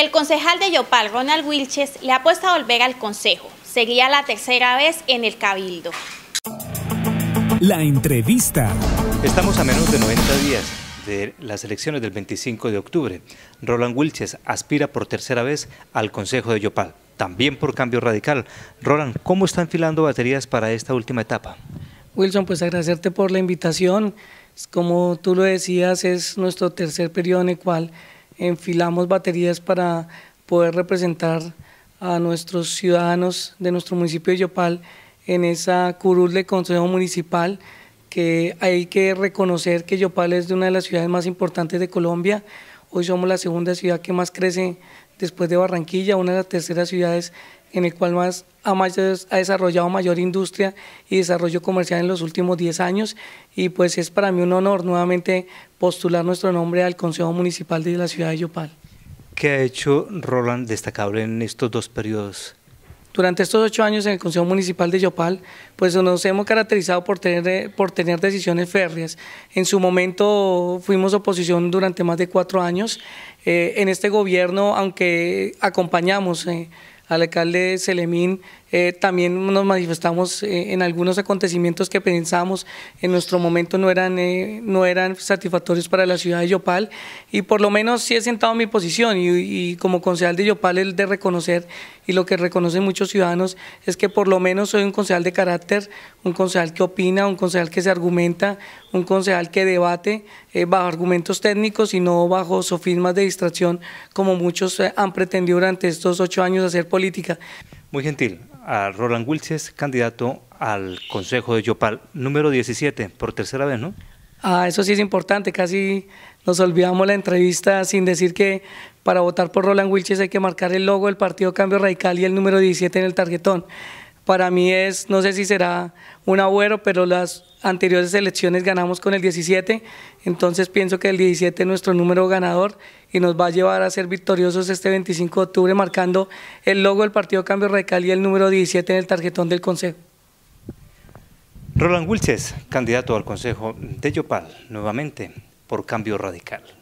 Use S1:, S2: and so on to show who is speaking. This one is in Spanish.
S1: El concejal de Yopal, Ronald Wilches, le ha puesto a volver al consejo. Sería la tercera vez en el Cabildo.
S2: La entrevista.
S3: Estamos a menos de 90 días de las elecciones del 25 de octubre. Roland Wilches aspira por tercera vez al Consejo de Yopal, también por cambio radical. Roland, ¿cómo están filando baterías para esta última etapa?
S4: Wilson, pues agradecerte por la invitación. Como tú lo decías, es nuestro tercer periodo en el cual enfilamos baterías para poder representar a nuestros ciudadanos de nuestro municipio de Yopal en esa curul de Consejo Municipal, que hay que reconocer que Yopal es de una de las ciudades más importantes de Colombia. Hoy somos la segunda ciudad que más crece después de Barranquilla, una de las terceras ciudades en el cual más ha, ha, desarrollado mayor industria y desarrollo comercial en los últimos 10 años y pues es para mí un honor nuevamente postular nuestro nombre al Consejo Municipal de la ciudad de Yopal.
S3: ¿Qué ha hecho Roland destacable en estos dos periodos?
S4: Durante estos ocho años en el Consejo Municipal de Yopal, pues nos hemos caracterizado por tener, por tener decisiones férreas. En su momento fuimos oposición durante más de cuatro años. Eh, en este gobierno, aunque acompañamos eh, al alcalde Selemín, eh, también nos manifestamos eh, en algunos acontecimientos que pensamos en nuestro momento no eran, eh, no eran satisfactorios para la ciudad de Yopal y por lo menos sí he sentado mi posición y, y, como concejal de Yopal el de reconocer y lo que reconocen muchos ciudadanos es que por lo menos soy un concejal de carácter, un concejal que opina, un concejal que se argumenta, un concejal que debate bajo argumentos técnicos y no bajo sofismas de distracción como muchos han pretendido durante estos ocho años hacer política.
S3: Muy gentil. A Roland Wilches, candidato al Consejo de Yopal, número 17, por tercera vez, ¿no?
S4: Ah, eso sí es importante, casi nos olvidamos la entrevista sin decir que para votar por Roland Wilches hay que marcar el logo del Partido Cambio Radical y el número 17 en el tarjetón para mí es, no sé si será un agüero, pero las anteriores elecciones ganamos con el 17, entonces pienso que el 17 es nuestro número ganador y nos va a llevar a ser victoriosos este 25 de octubre marcando el logo del Partido Cambio Radical y el número 17 en el tarjetón del Consejo.
S3: Roland Wilches, candidato al Consejo de Yopal, nuevamente por Cambio Radical.